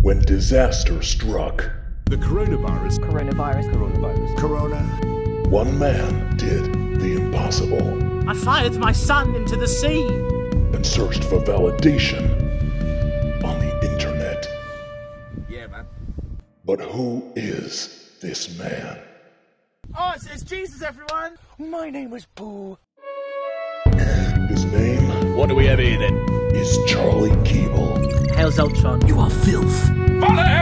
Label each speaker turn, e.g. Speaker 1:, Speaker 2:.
Speaker 1: When disaster struck,
Speaker 2: The coronavirus.
Speaker 3: Coronavirus. Coronavirus.
Speaker 2: Corona.
Speaker 1: one man did the impossible
Speaker 4: I fired my son into the sea.
Speaker 1: and searched for validation on the internet.
Speaker 2: Yeah, man.
Speaker 1: But who is this man?
Speaker 4: Oh, it's, it's Jesus, everyone.
Speaker 3: My name is Boo.
Speaker 1: His name
Speaker 2: What do we have here then?
Speaker 1: Is Charlie
Speaker 4: Hail Zoltron.
Speaker 3: You are filth.
Speaker 2: Follow him!